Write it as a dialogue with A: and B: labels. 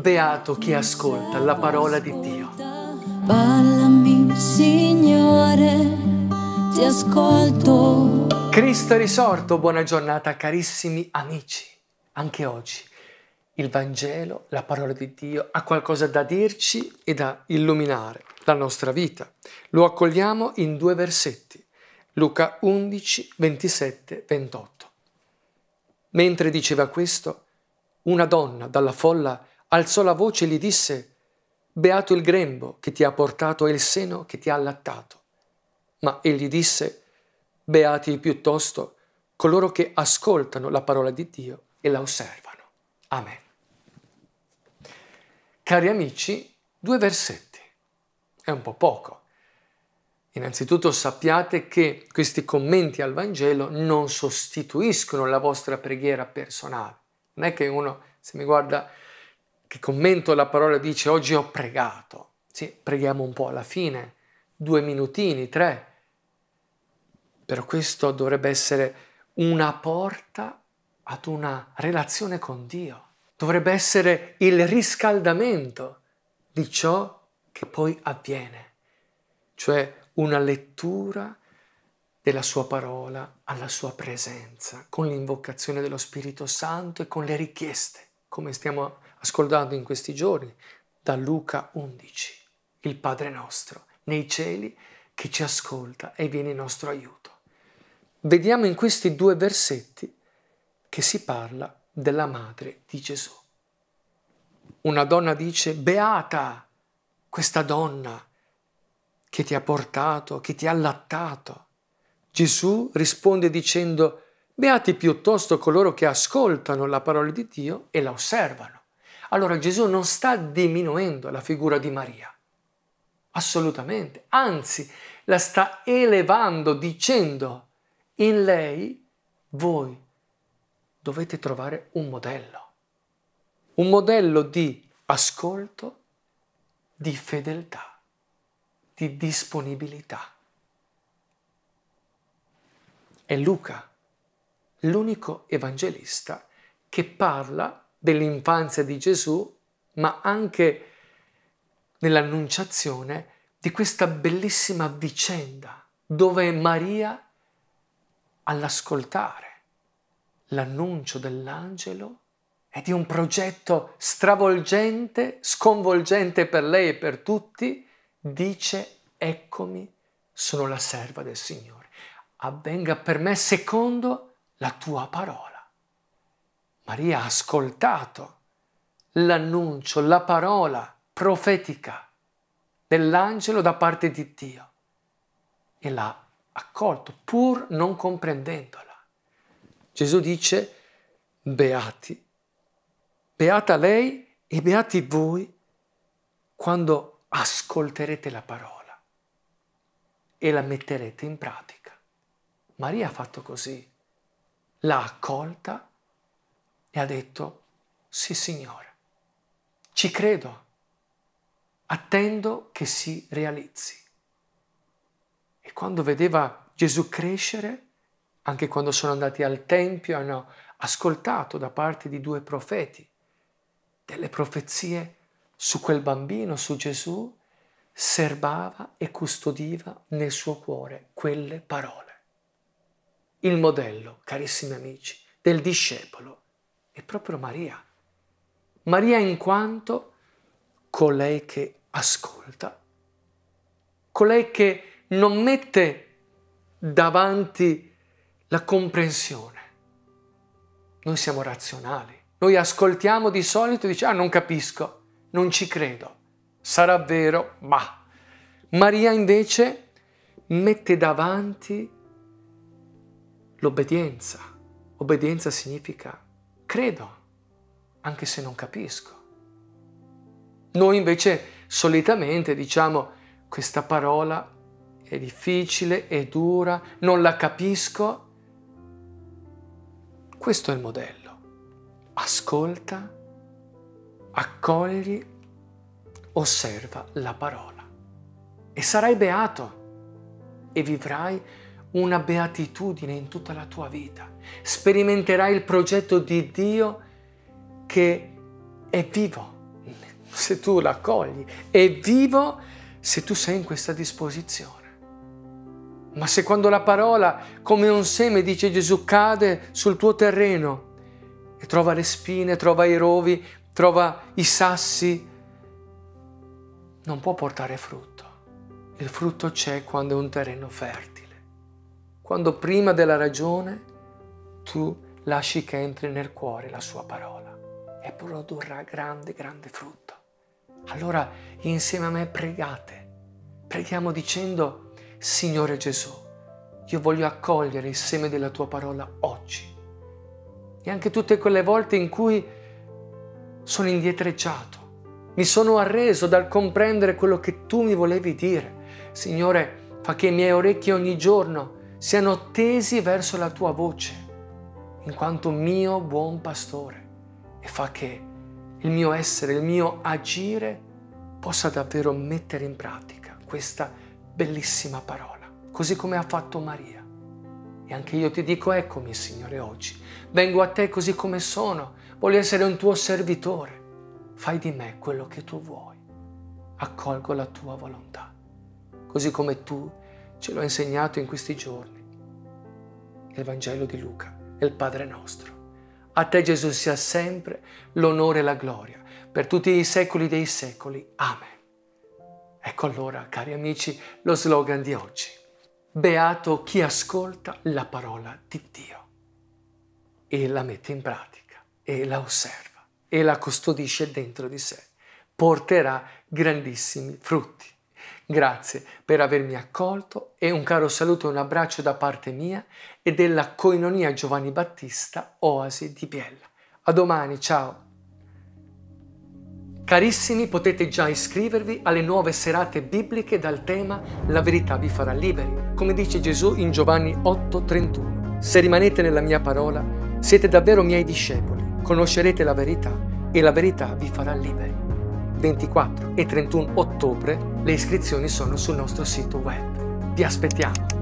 A: beato chi ascolta la parola di Dio.
B: Parlami, Signore, ti ascolto.
A: Cristo è risorto, buona giornata carissimi amici. Anche oggi il Vangelo, la parola di Dio, ha qualcosa da dirci e da illuminare la nostra vita. Lo accogliamo in due versetti, Luca 11, 27, 28. Mentre diceva questo, una donna dalla folla alzò la voce e gli disse, Beato il grembo che ti ha portato e il seno che ti ha allattato. Ma egli disse, Beati piuttosto coloro che ascoltano la parola di Dio e la osservano. Amen. Cari amici, due versetti. È un po' poco. Innanzitutto sappiate che questi commenti al Vangelo non sostituiscono la vostra preghiera personale. Non è che uno, se mi guarda che commento la parola, dice oggi ho pregato. Sì, preghiamo un po' alla fine, due minutini, tre. Però questo dovrebbe essere una porta ad una relazione con Dio. Dovrebbe essere il riscaldamento di ciò che poi avviene, cioè una lettura della sua parola alla sua presenza, con l'invocazione dello Spirito Santo e con le richieste, come stiamo ascoltando in questi giorni da Luca 11, il Padre nostro, nei cieli che ci ascolta e viene in nostro aiuto. Vediamo in questi due versetti che si parla della madre di Gesù. Una donna dice, beata questa donna che ti ha portato, che ti ha allattato. Gesù risponde dicendo, beati piuttosto coloro che ascoltano la parola di Dio e la osservano. Allora Gesù non sta diminuendo la figura di Maria, assolutamente, anzi la sta elevando dicendo in lei voi dovete trovare un modello, un modello di ascolto, di fedeltà, di disponibilità. È Luca l'unico evangelista che parla dell'infanzia di Gesù, ma anche nell'annunciazione di questa bellissima vicenda dove Maria, all'ascoltare l'annuncio dell'angelo e di un progetto stravolgente, sconvolgente per lei e per tutti, dice, eccomi, sono la serva del Signore. Avvenga per me secondo la tua parola. Maria ha ascoltato l'annuncio, la parola profetica dell'angelo da parte di Dio e l'ha accolto pur non comprendendola. Gesù dice, beati, beata lei e beati voi quando ascolterete la parola e la metterete in pratica. Maria ha fatto così, l'ha accolta e ha detto, sì Signore, ci credo, attendo che si realizzi. E quando vedeva Gesù crescere, anche quando sono andati al Tempio, hanno ascoltato da parte di due profeti delle profezie su quel bambino, su Gesù, serbava e custodiva nel suo cuore quelle parole. Il modello, carissimi amici, del discepolo è proprio Maria. Maria in quanto colei che ascolta, colei che non mette davanti la comprensione. Noi siamo razionali, noi ascoltiamo di solito e diciamo ah non capisco, non ci credo, sarà vero, ma Maria invece mette davanti l'obbedienza. Obbedienza significa credo, anche se non capisco. Noi invece solitamente diciamo questa parola è difficile, è dura, non la capisco. Questo è il modello. Ascolta, accogli, osserva la parola e sarai beato e vivrai una beatitudine in tutta la tua vita. Sperimenterai il progetto di Dio che è vivo se tu l'accogli, è vivo se tu sei in questa disposizione. Ma se quando la parola, come un seme, dice Gesù, cade sul tuo terreno e trova le spine, trova i rovi, trova i sassi, non può portare frutto. Il frutto c'è quando è un terreno fertile, quando prima della ragione tu lasci che entri nel cuore la sua parola e produrrà grande, grande frutto. Allora insieme a me pregate, preghiamo dicendo, Signore Gesù, io voglio accogliere il seme della tua parola oggi. E anche tutte quelle volte in cui sono indietreggiato, mi sono arreso dal comprendere quello che tu mi volevi dire. Signore, fa che i miei orecchi ogni giorno siano tesi verso la tua voce, in quanto mio buon pastore, e fa che il mio essere, il mio agire possa davvero mettere in pratica questa bellissima parola, così come ha fatto Maria. E anche io ti dico, eccomi Signore oggi, vengo a te così come sono, voglio essere un tuo servitore, fai di me quello che tu vuoi, accolgo la tua volontà, così come tu ce l'ho insegnato in questi giorni. Il Vangelo di Luca il Padre nostro. A te Gesù sia sempre l'onore e la gloria per tutti i secoli dei secoli. Amen. Ecco allora, cari amici, lo slogan di oggi. Beato chi ascolta la parola di Dio e la mette in pratica e la osserva e la custodisce dentro di sé. Porterà grandissimi frutti. Grazie per avermi accolto e un caro saluto e un abbraccio da parte mia e della Coinonia Giovanni Battista, Oasi di Biella. A domani, ciao! Carissimi, potete già iscrivervi alle nuove serate bibliche dal tema La verità vi farà liberi, come dice Gesù in Giovanni 8:31. Se rimanete nella mia parola, siete davvero miei discepoli, conoscerete la verità e la verità vi farà liberi. 24 e 31 ottobre le iscrizioni sono sul nostro sito web. Vi aspettiamo!